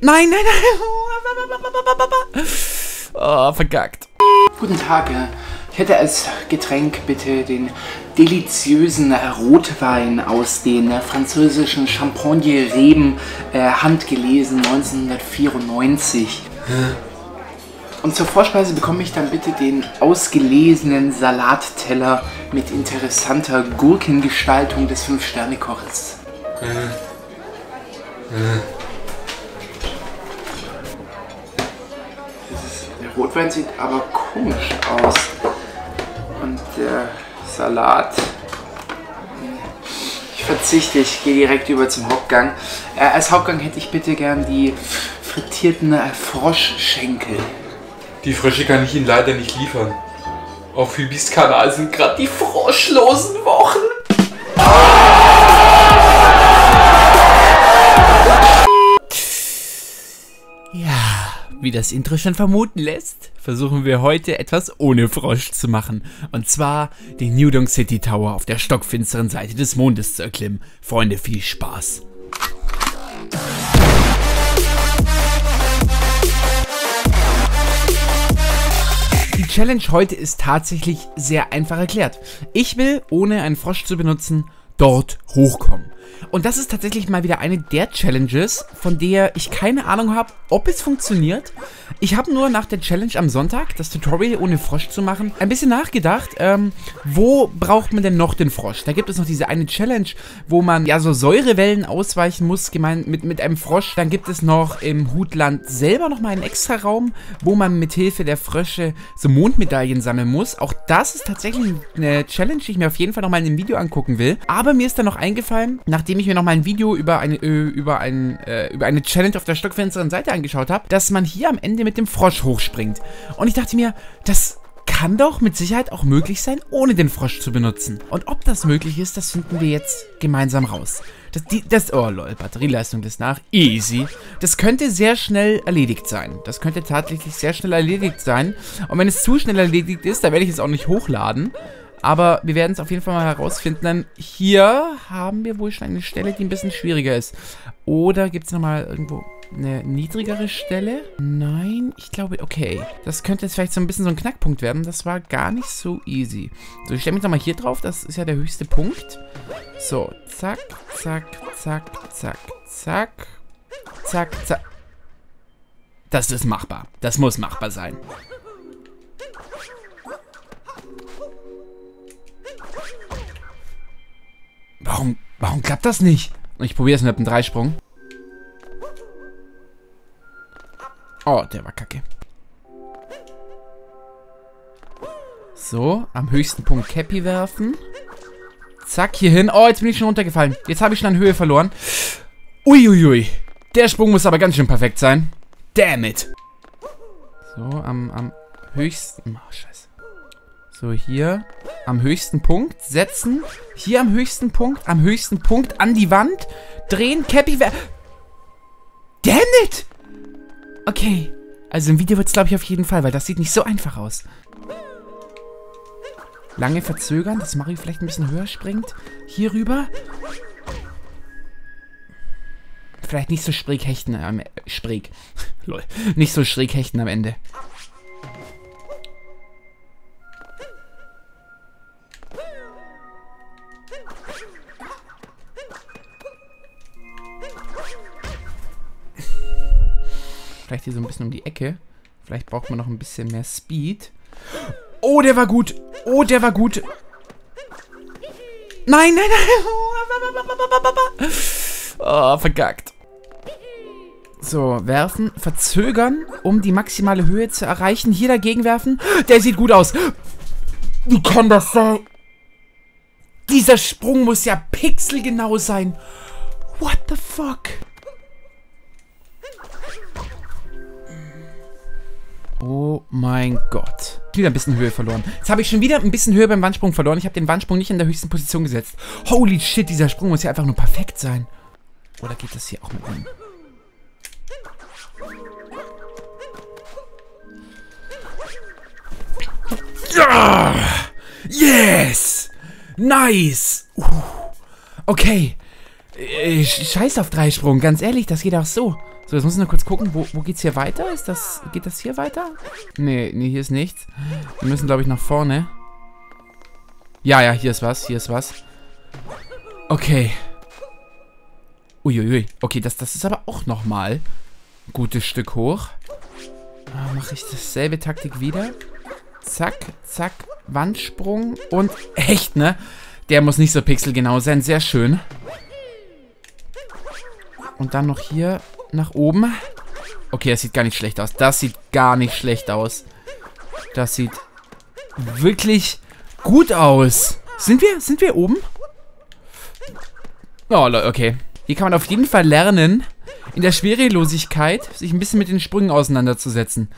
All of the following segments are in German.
Nein, nein, nein. Oh, vergackt. Guten Tag. Ich hätte als Getränk bitte den deliziösen Rotwein aus den französischen Champagne-Reben, äh, handgelesen 1994. Und zur Vorspeise bekomme ich dann bitte den ausgelesenen Salatteller mit interessanter Gurkengestaltung des Fünf-Sterne-Koches. Rotwein sieht aber komisch aus. Und der Salat. Ich verzichte, ich gehe direkt über zum Hauptgang. Äh, als Hauptgang hätte ich bitte gern die frittierten äh, Froschschenkel. Die Frösche kann ich Ihnen leider nicht liefern. Auf Hübis Kanal sind gerade die froschlosen Wochen. Wie das Intro schon vermuten lässt, versuchen wir heute etwas ohne Frosch zu machen. Und zwar den New City Tower auf der stockfinsteren Seite des Mondes zu erklimmen. Freunde, viel Spaß. Die Challenge heute ist tatsächlich sehr einfach erklärt. Ich will, ohne einen Frosch zu benutzen, dort hochkommen. Und das ist tatsächlich mal wieder eine der Challenges, von der ich keine Ahnung habe, ob es funktioniert. Ich habe nur nach der Challenge am Sonntag, das Tutorial ohne Frosch zu machen, ein bisschen nachgedacht, ähm, wo braucht man denn noch den Frosch? Da gibt es noch diese eine Challenge, wo man ja so Säurewellen ausweichen muss, gemeint mit, mit einem Frosch. Dann gibt es noch im Hutland selber nochmal einen extra Raum, wo man mit Hilfe der Frösche so Mondmedaillen sammeln muss. Auch das ist tatsächlich eine Challenge, die ich mir auf jeden Fall nochmal in einem Video angucken will. Aber mir ist dann noch eingefallen, nachdem ich mir nochmal ein Video über eine, äh, über, ein, äh, über eine Challenge auf der stockfinsteren Seite angeschaut habe, dass man hier am Ende mit dem Frosch hochspringt. Und ich dachte mir, das kann doch mit Sicherheit auch möglich sein, ohne den Frosch zu benutzen. Und ob das möglich ist, das finden wir jetzt gemeinsam raus. Das, die, das, oh lol, Batterieleistung ist nach. Easy. Das könnte sehr schnell erledigt sein. Das könnte tatsächlich sehr schnell erledigt sein. Und wenn es zu schnell erledigt ist, dann werde ich es auch nicht hochladen. Aber wir werden es auf jeden Fall mal herausfinden. Dann hier haben wir wohl schon eine Stelle, die ein bisschen schwieriger ist. Oder gibt es nochmal irgendwo eine niedrigere Stelle? Nein, ich glaube, okay. Das könnte jetzt vielleicht so ein bisschen so ein Knackpunkt werden. Das war gar nicht so easy. So, ich stelle mich nochmal hier drauf. Das ist ja der höchste Punkt. So, zack, zack, zack, zack, zack, zack, zack. Das ist machbar. Das muss machbar sein. Warum, klappt das nicht? Ich probiere es mit einem Dreisprung. Oh, der war kacke. So, am höchsten Punkt Cappy werfen. Zack, hier hin. Oh, jetzt bin ich schon runtergefallen. Jetzt habe ich schon an Höhe verloren. Uiuiui. Der Sprung muss aber ganz schön perfekt sein. Damn it. So, am, am höchsten... Oh, scheiße. So, hier am höchsten Punkt setzen. Hier am höchsten Punkt, am höchsten Punkt an die Wand. Drehen, Cappy wer... Damn it! Okay. Also im Video wird es, glaube ich, auf jeden Fall, weil das sieht nicht so einfach aus. Lange verzögern, dass Mario vielleicht ein bisschen höher springt. Hier rüber. Vielleicht nicht so schräg hechten am... Schräg. Lol. Nicht so schräg hechten am Ende. Vielleicht hier so ein bisschen um die Ecke. Vielleicht braucht man noch ein bisschen mehr Speed. Oh, der war gut. Oh, der war gut. Nein, nein, nein. Oh, vergackt. So, werfen, verzögern, um die maximale Höhe zu erreichen. Hier dagegen werfen. Der sieht gut aus. Wie kann das sein? Dieser Sprung muss ja pixelgenau sein. What the fuck? Wieder ein bisschen Höhe verloren. Jetzt habe ich schon wieder ein bisschen Höhe beim Wandsprung verloren. Ich habe den Wandsprung nicht in der höchsten Position gesetzt. Holy shit, dieser Sprung muss ja einfach nur perfekt sein. Oder geht das hier auch mit einem? Ja! Yes! Nice! Uh. Okay. Äh, Scheiß auf Dreisprung, ganz ehrlich, das geht auch so. So, jetzt muss ich nur kurz gucken, wo, wo geht's hier weiter? Ist das, geht das hier weiter? Nee, nee, hier ist nichts. Wir müssen, glaube ich, nach vorne. Ja, ja, hier ist was, hier ist was. Okay. Uiuiui. Okay, das, das ist aber auch nochmal ein gutes Stück hoch. Ah, Mache ich dasselbe Taktik wieder. Zack, zack, Wandsprung und echt, ne? Der muss nicht so pixelgenau sein. Sehr schön. Und dann noch hier nach oben. Okay, das sieht gar nicht schlecht aus. Das sieht gar nicht schlecht aus. Das sieht wirklich gut aus. Sind wir, sind wir oben? Oh, okay. Hier kann man auf jeden Fall lernen, in der Schwerelosigkeit sich ein bisschen mit den Sprüngen auseinanderzusetzen.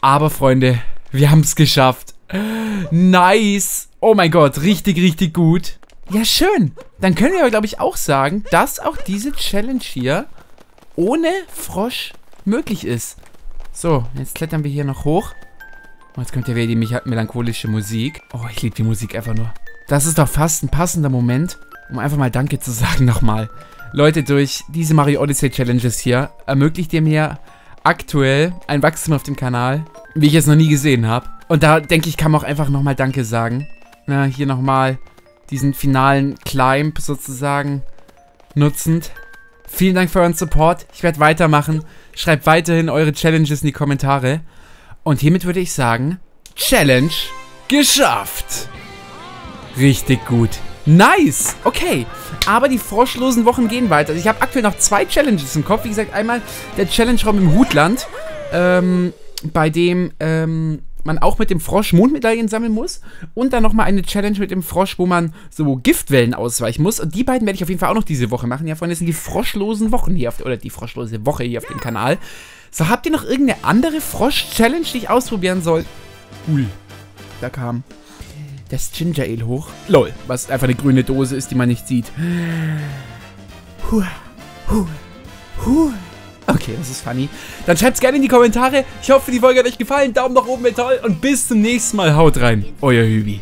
Aber, Freunde, wir haben es geschafft. Nice. Oh mein Gott, richtig, richtig gut. Ja, schön. Dann können wir aber, glaube ich, auch sagen, dass auch diese Challenge hier ohne Frosch möglich ist. So, jetzt klettern wir hier noch hoch. Oh, jetzt kommt ja wieder die melancholische Musik. Oh, ich liebe die Musik einfach nur. Das ist doch fast ein passender Moment, um einfach mal Danke zu sagen nochmal. Leute, durch diese Mario Odyssey Challenges hier ermöglicht ihr mir aktuell ein Wachstum auf dem Kanal, wie ich es noch nie gesehen habe. Und da denke ich, kann man auch einfach nochmal Danke sagen. Na, hier nochmal diesen finalen Climb sozusagen nutzend. Vielen Dank für euren Support. Ich werde weitermachen. Schreibt weiterhin eure Challenges in die Kommentare. Und hiermit würde ich sagen, Challenge geschafft. Richtig gut. Nice. Okay. Aber die froschlosen Wochen gehen weiter. Also ich habe aktuell noch zwei Challenges im Kopf. Wie gesagt, einmal der Challenge-Raum im Hutland. Ähm, bei dem, ähm, man auch mit dem Frosch Mondmedaillen sammeln muss. Und dann nochmal eine Challenge mit dem Frosch, wo man so Giftwellen ausweichen muss. Und die beiden werde ich auf jeden Fall auch noch diese Woche machen. Ja, Freunde, das sind die froschlosen Wochen hier auf, oder die froschlose Woche hier auf dem Kanal. So, habt ihr noch irgendeine andere Frosch-Challenge, die ich ausprobieren soll? Cool. Da kam das Ginger Ale hoch. Lol, was einfach eine grüne Dose ist, die man nicht sieht. Huh, huh, huh. Okay, das ist funny. Dann schreibt es gerne in die Kommentare. Ich hoffe, die Folge hat euch gefallen. Daumen nach oben wäre toll. Und bis zum nächsten Mal. Haut rein. Euer Hübi.